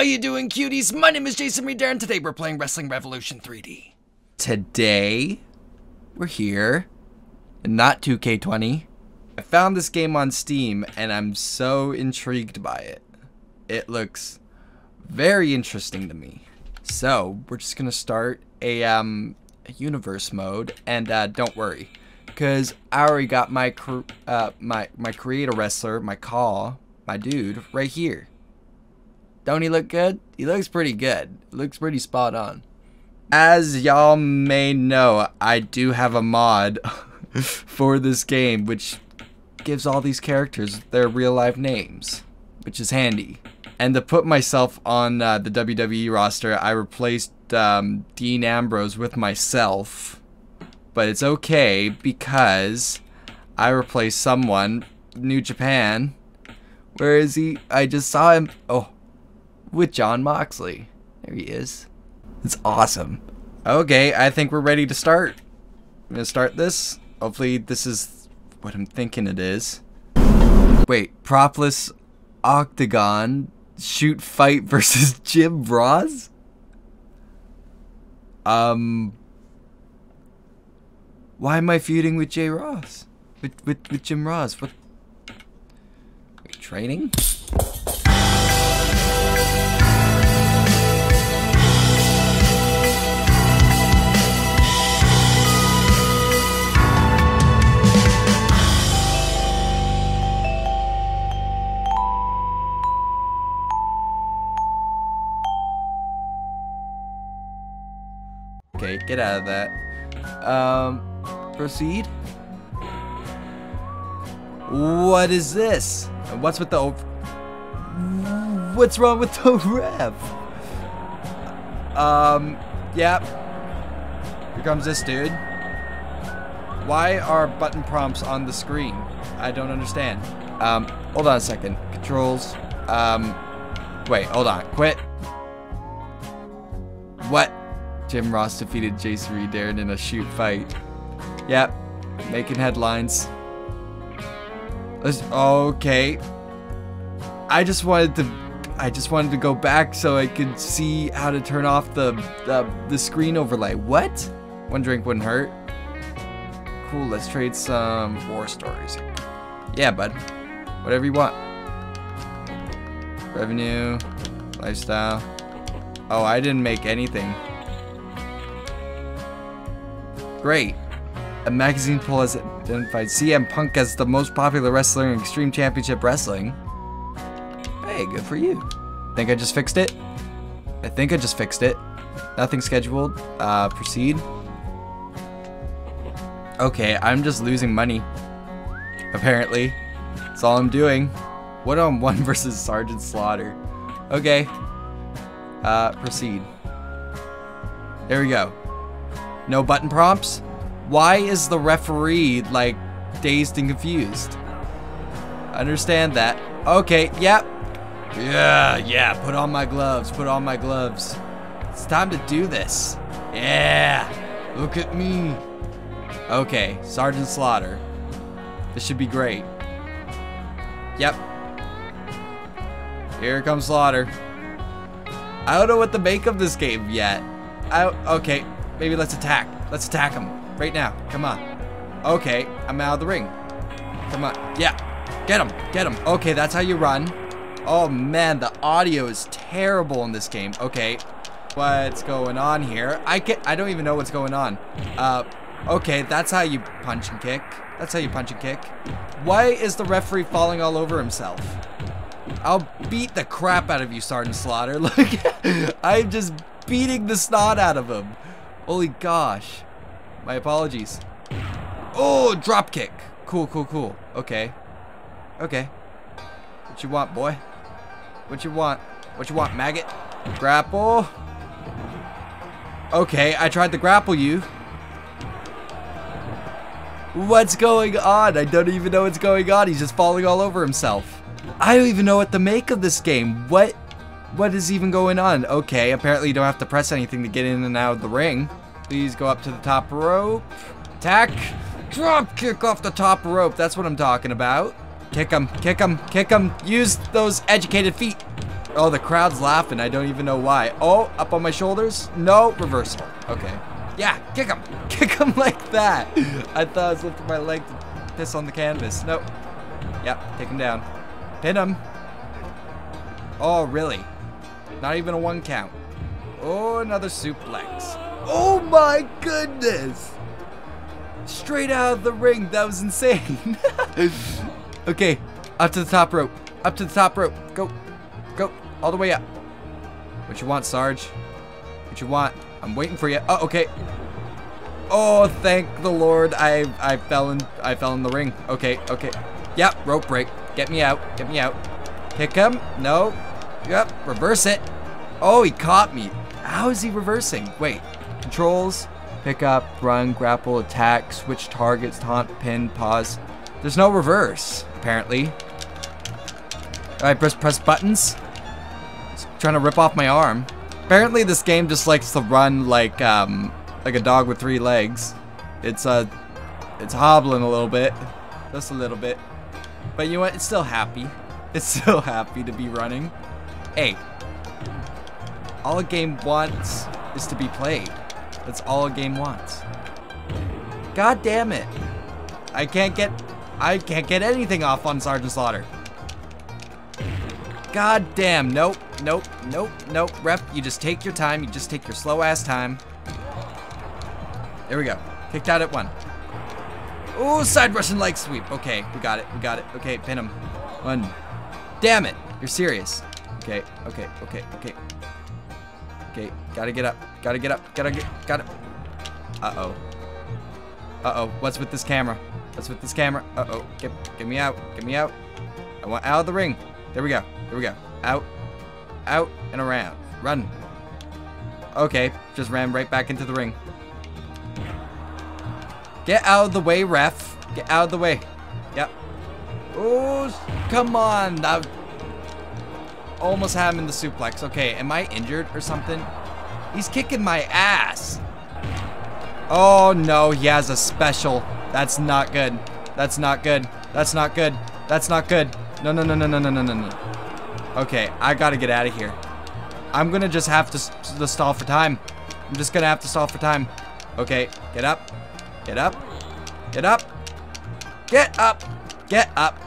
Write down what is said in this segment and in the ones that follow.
How you doing, cuties? My name is Jason Reeder, and today we're playing Wrestling Revolution 3D. Today, we're here, not 2K20. I found this game on Steam, and I'm so intrigued by it. It looks very interesting to me. So, we're just gonna start a, um, a universe mode, and, uh, don't worry. Because I already got my, uh, my, my creator wrestler, my call, my dude, right here. Don't he look good? He looks pretty good. Looks pretty spot on. As y'all may know, I do have a mod for this game, which gives all these characters their real life names, which is handy. And to put myself on uh, the WWE roster, I replaced um, Dean Ambrose with myself. But it's okay because I replaced someone, New Japan. Where is he? I just saw him. Oh, with Jon Moxley. There he is. It's awesome. Okay, I think we're ready to start. I'm gonna start this. Hopefully this is what I'm thinking it is. Wait, Propless Octagon shoot fight versus Jim Ross? Um Why am I feuding with Jay Ross? With with, with Jim Ross? What Wait, training? Get out of that. Um, proceed. What is this? What's with the... What's wrong with the ref? Um, yep. Here comes this dude. Why are button prompts on the screen? I don't understand. Um, hold on a second. Controls. Um, wait, hold on. Quit. Jim Ross defeated Jason Reid Darin in a shoot fight. Yep, making headlines. Let's, okay. I just wanted to, I just wanted to go back so I could see how to turn off the the, the screen overlay. What? One drink wouldn't hurt. Cool. Let's trade some war stories. Yeah, bud. Whatever you want. Revenue, lifestyle. Oh, I didn't make anything. Great. A magazine poll has identified CM Punk as the most popular wrestler in Extreme Championship Wrestling. Hey, good for you. Think I just fixed it? I think I just fixed it. Nothing scheduled. Uh, proceed. Okay, I'm just losing money. Apparently. That's all I'm doing. One on one versus Sergeant Slaughter. Okay. Uh, proceed. There we go. No button prompts? Why is the referee, like, dazed and confused? Understand that. Okay, yep. Yeah, yeah, put on my gloves, put on my gloves. It's time to do this. Yeah, look at me. Okay, Sergeant Slaughter. This should be great. Yep. Here comes Slaughter. I don't know what to make of this game yet. I, okay, Maybe let's attack. Let's attack him. Right now. Come on. Okay, I'm out of the ring. Come on. Yeah. Get him. Get him. Okay, that's how you run. Oh, man. The audio is terrible in this game. Okay. What's going on here? I can I don't even know what's going on. Uh, okay, that's how you punch and kick. That's how you punch and kick. Why is the referee falling all over himself? I'll beat the crap out of you, Sergeant Slaughter. Look, I'm just beating the snot out of him. Holy gosh. My apologies. Oh, drop kick. Cool, cool, cool. Okay. Okay. What you want, boy? What you want? What you want, maggot? Grapple. Okay, I tried to grapple you. What's going on? I don't even know what's going on. He's just falling all over himself. I don't even know what to make of this game. What what is even going on? Okay, apparently you don't have to press anything to get in and out of the ring. Please go up to the top rope. Attack. Drop kick off the top rope. That's what I'm talking about. Kick him, kick him, kick him. Use those educated feet. Oh, the crowd's laughing. I don't even know why. Oh, up on my shoulders? No, reversal. Okay. Yeah, kick him. Kick him like that. I thought I was lifting my leg to piss on the canvas. Nope. Yep, take him down. Pin him. Oh, really? Not even a one count. Oh, another suplex. Oh my goodness! Straight out of the ring. That was insane. okay, up to the top rope. Up to the top rope. Go. Go. All the way up. What you want, Sarge? What you want? I'm waiting for you. Oh, okay. Oh, thank the Lord. I I fell in I fell in the ring. Okay, okay. Yep, rope break. Get me out. Get me out. Kick him. No. Yep, reverse it. Oh, he caught me. How is he reversing? Wait. Controls, pick up, run, grapple, attack, switch targets, taunt, pin, pause. There's no reverse, apparently. Alright, press press buttons. It's trying to rip off my arm. Apparently this game just likes to run like um like a dog with three legs. It's uh it's hobbling a little bit. Just a little bit. But you know what? It's still happy. It's still happy to be running. Hey. All a game wants is to be played. That's all a game wants. God damn it. I can't get I can't get anything off on Sergeant Slaughter. God damn. Nope. Nope. Nope. Nope. Rep, you just take your time. You just take your slow ass time. There we go. Kicked out at one. Ooh, side Russian leg sweep. Okay, we got it. We got it. Okay, pin him. One. Damn it. You're serious. Okay, okay, okay, okay. Okay, gotta get up. Gotta get up. Gotta get. Gotta. Uh oh. Uh oh. What's with this camera? What's with this camera? Uh oh. Get, get me out. Get me out. I want out of the ring. There we go. There we go. Out. Out and around. Run. Okay, just ran right back into the ring. Get out of the way, ref. Get out of the way. Yep. Oh, come on. I almost had him in the suplex. Okay, am I injured or something? He's kicking my ass. Oh no, he has a special. That's not good. That's not good. That's not good. That's not good. No, no, no, no, no, no, no, no. Okay, I gotta get out of here. I'm gonna just have to, to stall for time. I'm just gonna have to stall for time. Okay, get up. Get up. Get up. Get up. Get up.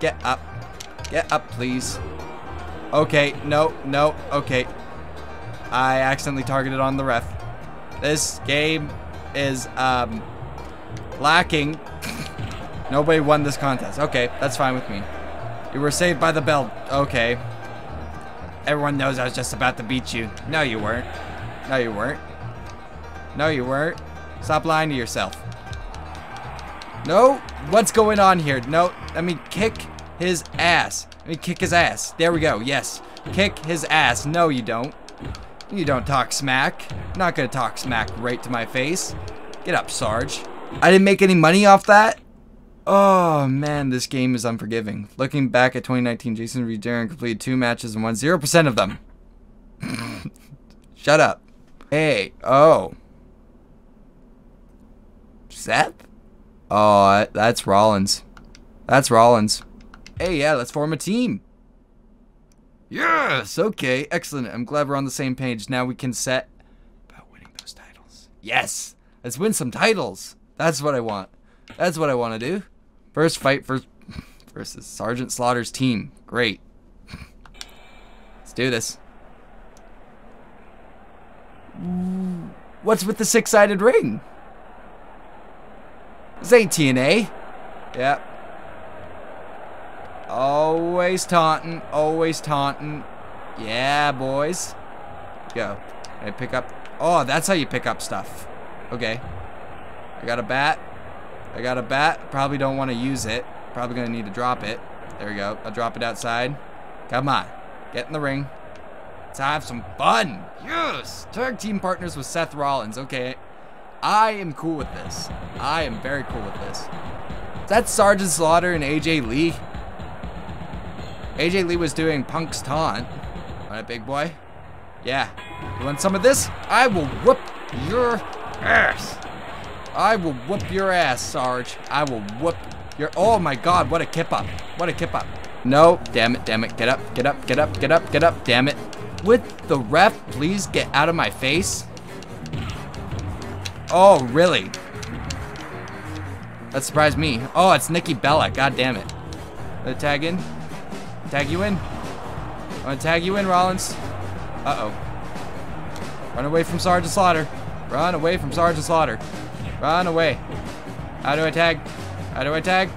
Get up. Get up, please. Okay, no, no, okay. I accidentally targeted on the ref. This game is, um, lacking. Nobody won this contest. Okay, that's fine with me. You were saved by the bell. Okay. Everyone knows I was just about to beat you. No, you weren't. No, you weren't. No, you weren't. Stop lying to yourself. No, what's going on here? No, let me kick his ass. Kick his ass. There we go. Yes. Kick his ass. No, you don't. You don't talk smack. I'm not gonna talk smack right to my face. Get up, Sarge. I didn't make any money off that. Oh man, this game is unforgiving. Looking back at 2019, Jason Reid Darin completed two matches and won 0% of them. Shut up. Hey, oh. Seth? Oh, that's Rollins. That's Rollins. Hey, yeah, let's form a team. Yes, okay, excellent. I'm glad we're on the same page. Now we can set about winning those titles. Yes, let's win some titles. That's what I want. That's what I want to do. First fight for, versus Sergeant Slaughter's team. Great. Let's do this. What's with the six-sided ring? This ain't TNA. Yep. Always taunting. Always taunting. Yeah, boys. Go. I pick up. Oh, that's how you pick up stuff. Okay. I got a bat. I got a bat. Probably don't want to use it. Probably going to need to drop it. There we go. I'll drop it outside. Come on. Get in the ring. Let's have some fun. Yes. Tag team partners with Seth Rollins. Okay. I am cool with this. I am very cool with this. Is that Sergeant Slaughter and AJ Lee? AJ Lee was doing Punk's taunt. Alright, big boy. Yeah. You want some of this? I will whoop your ass. I will whoop your ass, Sarge. I will whoop your... Oh my god, what a kip up. What a kip up. No, damn it, damn it. Get up, get up, get up, get up, get up, damn it. Would the ref please get out of my face? Oh, really? That surprised me. Oh, it's Nikki Bella. God damn it. Gonna tag in? Tag you in? I'm gonna tag you in, Rollins. Uh-oh. Run away from Sergeant Slaughter. Run away from Sergeant Slaughter. Run away. How do I tag? How do I tag?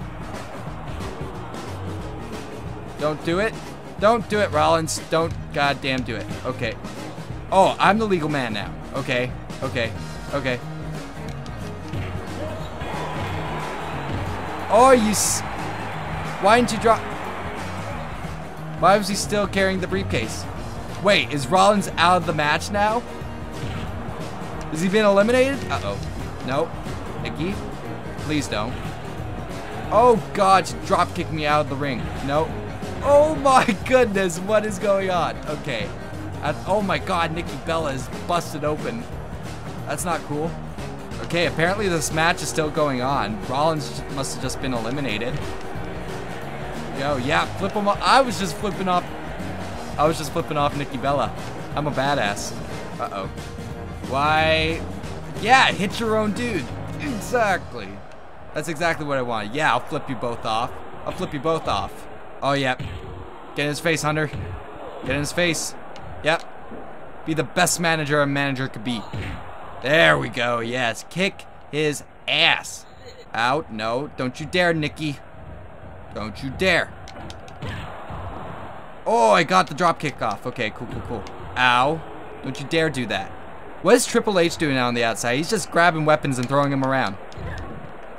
Don't do it. Don't do it, Rollins. Don't goddamn do it. Okay. Oh, I'm the legal man now. Okay. Okay. Okay. Oh, you Why didn't you drop... Why was he still carrying the briefcase? Wait, is Rollins out of the match now? Has he been eliminated? Uh-oh. Nope. Nikki, please don't. Oh, God, drop kick me out of the ring. Nope. Oh my goodness, what is going on? Okay. oh my god, Nikki Bella is busted open. That's not cool. Okay, apparently this match is still going on. Rollins must have just been eliminated. Yo, yeah, flip him off. I was just flipping off. I was just flipping off Nikki Bella. I'm a badass. Uh-oh. Why? Yeah, hit your own dude. Exactly. That's exactly what I want. Yeah, I'll flip you both off. I'll flip you both off. Oh, yep. Get in his face, Hunter. Get in his face. Yep. Be the best manager a manager could be. There we go. Yes. Kick his ass. Out. No. Don't you dare, Nikki. Don't you dare. Oh, I got the drop kick off. Okay, cool, cool, cool. Ow. Don't you dare do that. What is Triple H doing out on the outside? He's just grabbing weapons and throwing them around.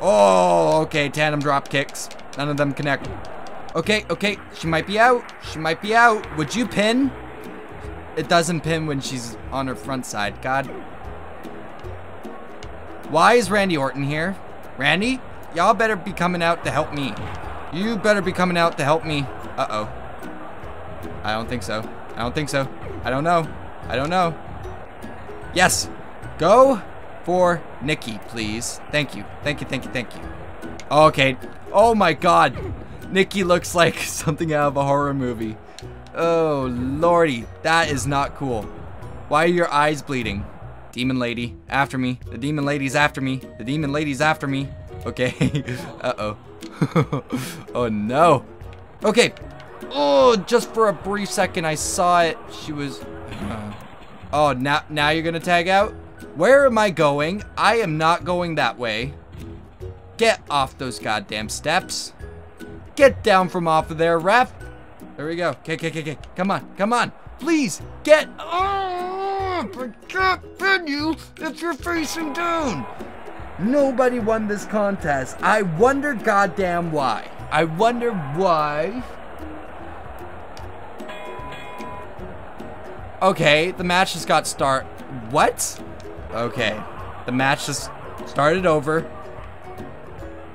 Oh, okay. Tandem drop kicks. None of them connect. Okay, okay. She might be out. She might be out. Would you pin? It doesn't pin when she's on her front side. God. Why is Randy Orton here? Randy, y'all better be coming out to help me. You better be coming out to help me. Uh-oh. I don't think so. I don't think so. I don't know. I don't know. Yes. Go for Nikki, please. Thank you. Thank you, thank you, thank you. Okay. Oh my god. Nikki looks like something out of a horror movie. Oh, lordy. That is not cool. Why are your eyes bleeding? Demon lady, after me. The demon lady's after me. The demon lady's after me. Okay. Uh-oh. oh, no. Okay. Oh, just for a brief second, I saw it. She was... Uh, oh, now, now you're gonna tag out? Where am I going? I am not going that way. Get off those goddamn steps. Get down from off of there, ref. There we go. Okay, okay, okay, okay. Come on, come on. Please, get. I can't pin you if you're facing down. Nobody won this contest. I wonder goddamn why. I wonder why. Okay, the match just got start. What? Okay, the match just started over.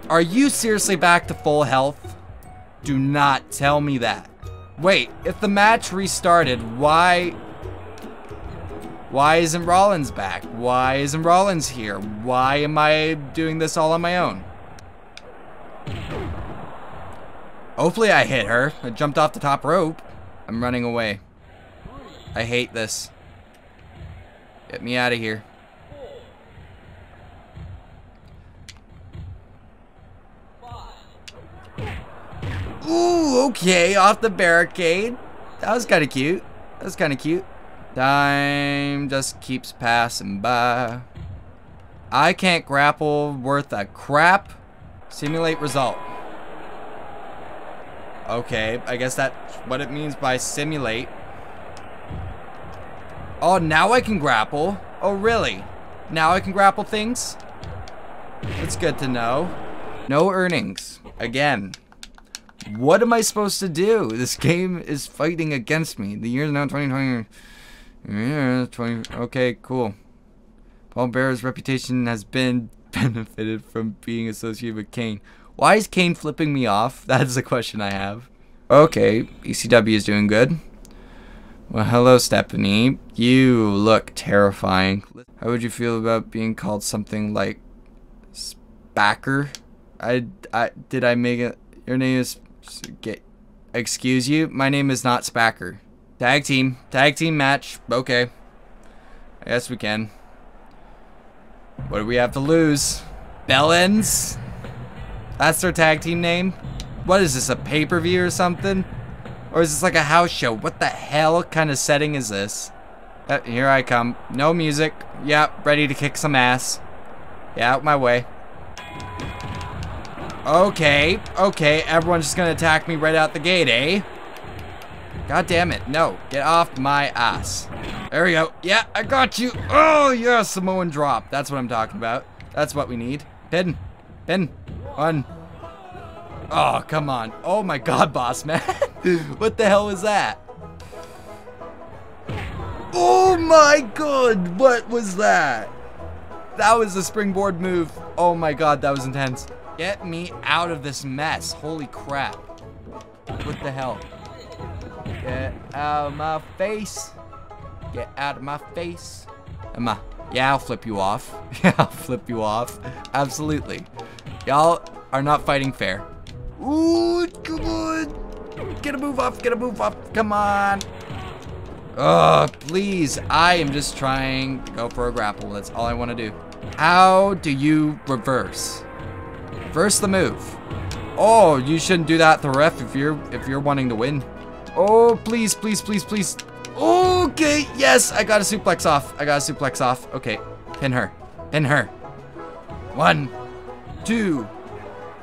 Are you seriously back to full health? Do not tell me that. Wait, if the match restarted, why... Why isn't Rollins back? Why isn't Rollins here? Why am I doing this all on my own? Hopefully I hit her. I jumped off the top rope. I'm running away. I hate this. Get me out of here. Ooh, okay, off the barricade. That was kind of cute. That was kind of cute. Time just keeps passing by. I can't grapple worth a crap. Simulate result. Okay, I guess that's what it means by simulate. Oh, now I can grapple. Oh, really? Now I can grapple things? It's good to know. No earnings. Again. What am I supposed to do? This game is fighting against me. The year is now 2020. Yeah, 20. Okay, cool. Paul Bearer's reputation has been benefited from being associated with Kane. Why is Kane flipping me off? That's the question I have. Okay, ECW is doing good. Well, hello, Stephanie. You look terrifying. How would you feel about being called something like Spacker? I, I did I make it? Your name is get Excuse you? My name is not Spacker. Tag team. Tag team match. Okay. I guess we can. What do we have to lose? Bellends? That's their tag team name? What is this, a pay-per-view or something? Or is this like a house show? What the hell kind of setting is this? Uh, here I come. No music. Yep, ready to kick some ass. Yeah, out my way. Okay, okay, everyone's just gonna attack me right out the gate, eh? God damn it, no. Get off my ass. There we go. Yeah, I got you. Oh, yeah, Samoan drop. That's what I'm talking about. That's what we need. Pin. Pin. One. Oh, come on. Oh my god, boss man. what the hell was that? Oh my god, what was that? That was a springboard move. Oh my god, that was intense. Get me out of this mess. Holy crap. What the hell? Get out of my face. Get out of my face. Am I? Yeah, I'll flip you off. Yeah, I'll flip you off. Absolutely. Y'all are not fighting fair. Ooh, come on. Get a move off, get a move off. Come on. Oh, please. I am just trying to go for a grapple. That's all I want to do. How do you reverse? Reverse the move. Oh, you shouldn't do that the ref if you're if you're wanting to win. Oh, please, please, please, please. Okay, yes, I got a suplex off. I got a suplex off. Okay, pin her. Pin her. One, two.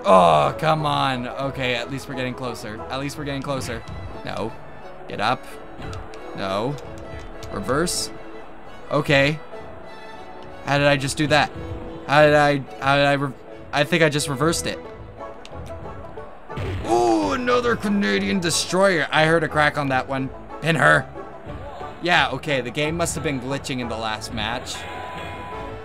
Oh, come on. Okay, at least we're getting closer. At least we're getting closer. No. Get up. No. Reverse. Okay. How did I just do that? How did I, how did I, I think I just reversed it. Another Canadian destroyer. I heard a crack on that one. Pin her. Yeah, okay, the game must have been glitching in the last match.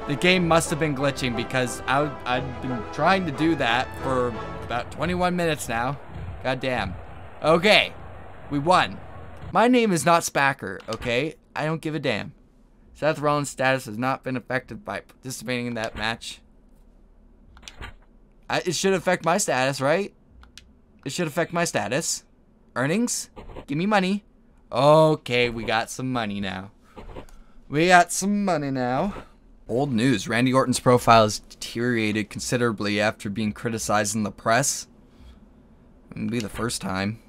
The game must have been glitching because I, I've been trying to do that for about 21 minutes now. God damn. Okay, we won. My name is not Spacker, okay? I don't give a damn. Seth Rollins' status has not been affected by participating in that match. I, it should affect my status, right? It should affect my status. Earnings? Give me money. Okay, we got some money now. We got some money now. Old news. Randy Orton's profile has deteriorated considerably after being criticized in the press. It'll be the first time.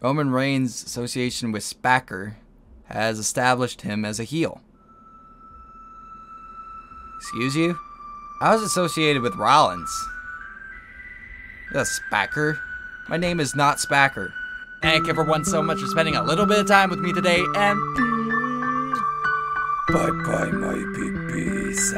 Roman Reigns' association with Spacker has established him as a heel. Excuse you? I was associated with Rollins. The Spacker? My name is not Spacker. Thank everyone so much for spending a little bit of time with me today, and... Bye-bye, my babies.